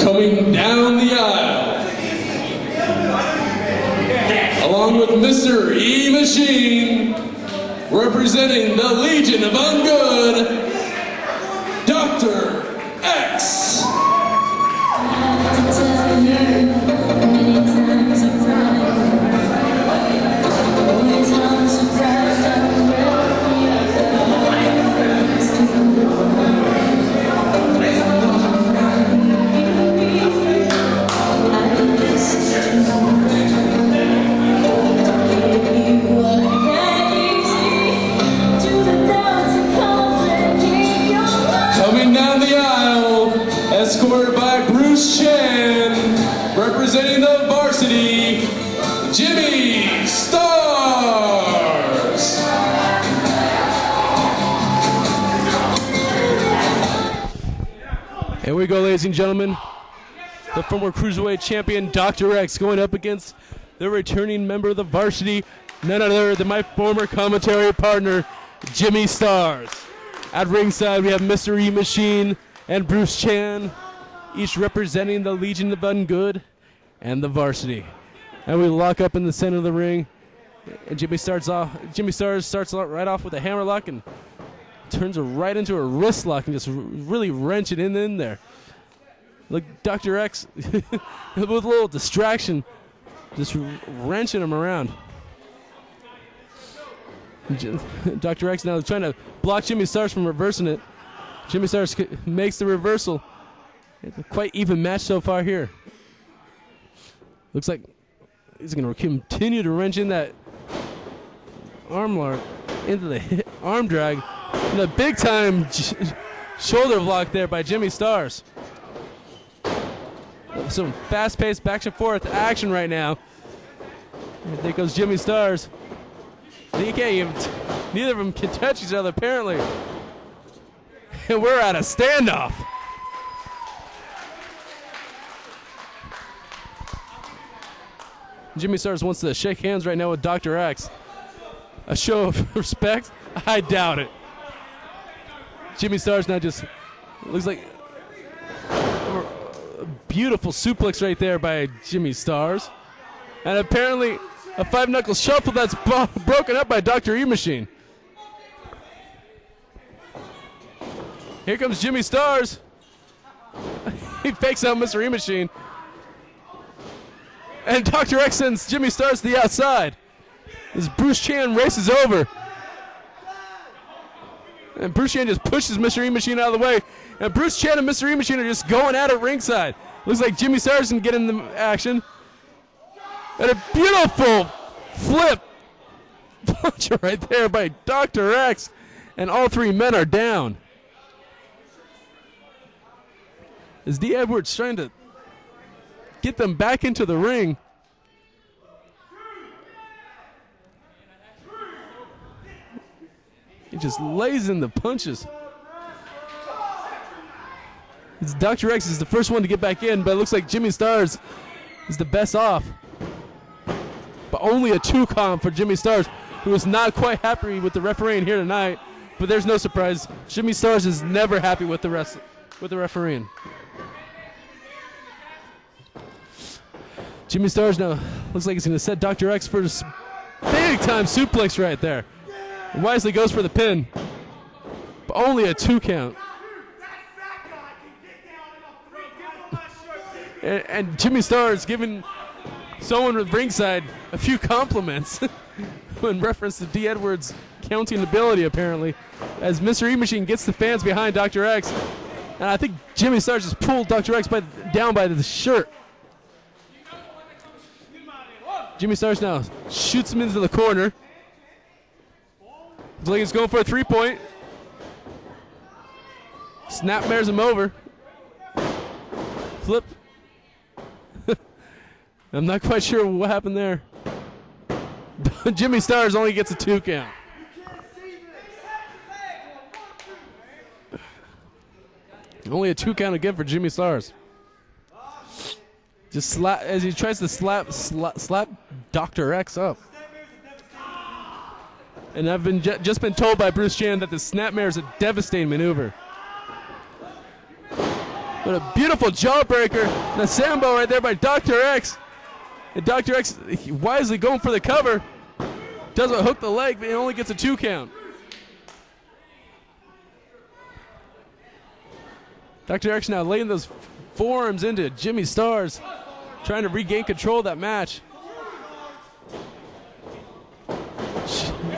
Coming down the aisle, along with Mr. E Machine, representing the Legion of Ungood, representing the varsity, Jimmy Starz. Here we go, ladies and gentlemen. The former cruiserweight champion Dr. X going up against the returning member of the varsity, none other than my former commentary partner, Jimmy Starz. At ringside, we have Mr. E Machine and Bruce Chan, each representing the Legion of Ungood and the varsity. And we lock up in the center of the ring. And Jimmy starts off. Jimmy Starz starts right off with a hammerlock and turns it right into a wrist lock and just really wrench it in, in there. Look, Dr. X, with a little distraction, just wrenching him around. Dr. X now trying to block Jimmy Starz from reversing it. Jimmy Starz makes the reversal. Quite even match so far here. Looks like he's going to continue to wrench in that arm lock into the arm drag. And a big time shoulder block there by Jimmy Starz. Some fast paced back and forth action right now. And there goes Jimmy Starz. They neither of them can touch each other apparently. And we're at a standoff. Jimmy Starz wants to shake hands right now with Dr. X. A show of respect? I doubt it. Jimmy Starz now just looks like a beautiful suplex right there by Jimmy Starz. And apparently a five knuckle shuffle that's broken up by Dr. E Machine. Here comes Jimmy Starz. he fakes out Mr. E Machine. And Dr. X sends Jimmy Starz to the outside. As Bruce Chan races over. And Bruce Chan just pushes Mr. E Machine out of the way. And Bruce Chan and Mr. E Machine are just going at it ringside. Looks like Jimmy Starz can get in the action. And a beautiful flip punch right there by Dr. X. And all three men are down. Is D. Edwards trying to get them back into the ring. He just lays in the punches. It's Dr. X is the first one to get back in, but it looks like Jimmy Starz is the best off. But only a two count for Jimmy Starz, who is not quite happy with the refereeing here tonight. But there's no surprise. Jimmy Starz is never happy with the rest with the refereeing. Jimmy Starz now looks like he's going to set Dr. X for big time suplex right there. And wisely goes for the pin. But only a two count. And, and Jimmy Starz giving someone with ringside a few compliments in reference to D. Edwards' counting ability, apparently, as Mr. E Machine gets the fans behind Dr. X. And I think Jimmy Starz just pulled Dr. X by, down by the shirt. Jimmy Starz now shoots him into the corner. He's going for a three point. Snapmares him over. Flip. I'm not quite sure what happened there. Jimmy Starz only gets a two count. Only a two count again for Jimmy Starz. Just slap as he tries to slap slap, slap Dr. X up. And I've been ju- just been told by Bruce Chan that the snapmare is a devastating maneuver. What a beautiful jawbreaker. A sambo right there by Dr. X. And Dr. X wisely going for the cover. Doesn't hook the leg, but he only gets a two count. Dr. X now laying those forearms into Jimmy Starz, trying to regain control of that match.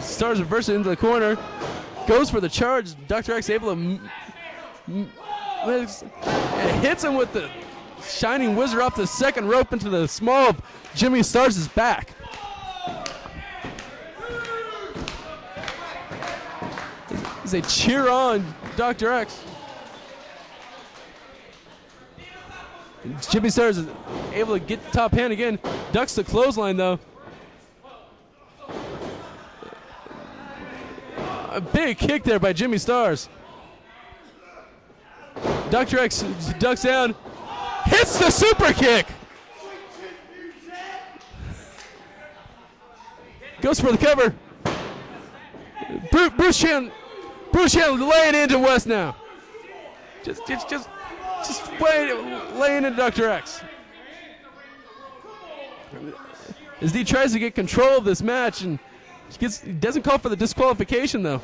Starz reversing into the corner, goes for the charge. Dr. X able to hits him with the shining wizard off the second rope into the small of Jimmy Starz' back. As they cheer on Dr. X. Jimmy Starz is able to get the top hand again. Ducks the clothesline though. A big kick there by Jimmy Starz. Dr. X ducks down, hits the super kick. Goes for the cover. Bruce, Bruce Chan, Bruce Chan laying into West now. Just, just, just, just laying, laying into Dr. X. As he tries to get control of this match and he gets, he doesn't call for the disqualification though.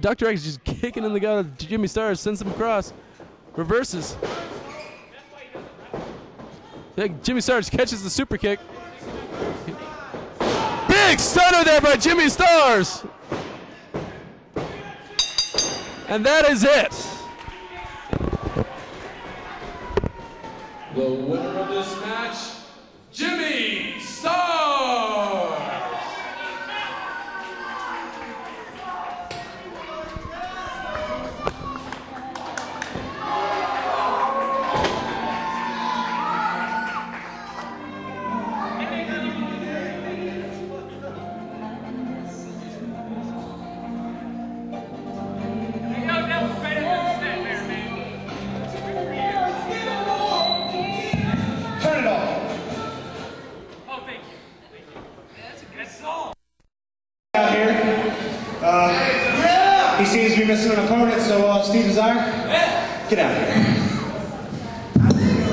Dr. X is just kicking in the gut Jimmy Starz, sends him across, reverses. Jimmy Starz catches the super kick. Big stunner there by Jimmy Starz. And that is it. The winner of this match, Jimmy missing an opponent, so uh, Steve Desire, get out of here.